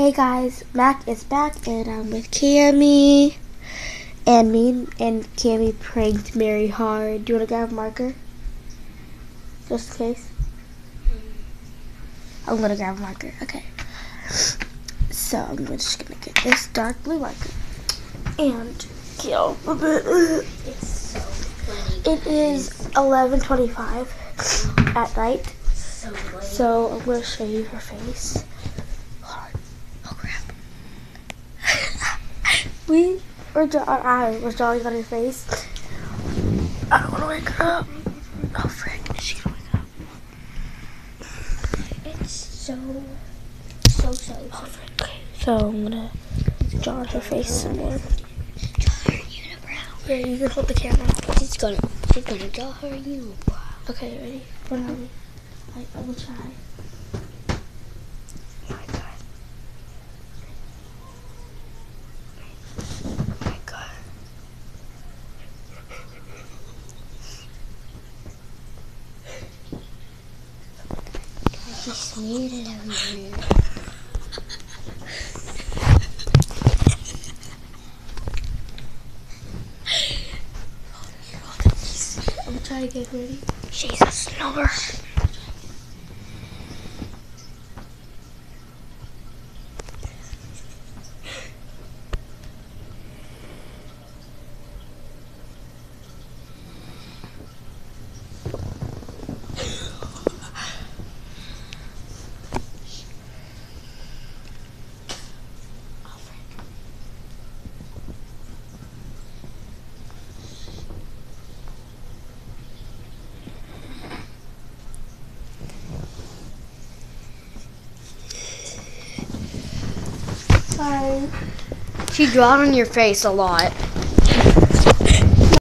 Hey guys, Mak is back and I'm with Cami. And me and Cami pranked Mary hard. Do you want to grab a marker? Just in case. Mm-hmm. I'm gonna grab a marker. Okay. So I'm just gonna get this dark blue marker and kill a bit. It's so funny. It is 11:25 at night. so. So I'm gonna show you her face. Hold on. Oh crap. We were draw- I was drawing on her face. I don't wanna wake her up. Oh frick, is she gonna wake up? It's so, so, so, Oh so. frick. Okay. So I'm gonna draw on her face some more. Draw her unibrow. Yeah, you can hold the camera. She's gonna, she's gonna draw her unibrow. Okay, ready? One moment. I, I will try. She smeared it everywhere. I'm trying to get ready? She's a snorer. She drawn on your face a lot.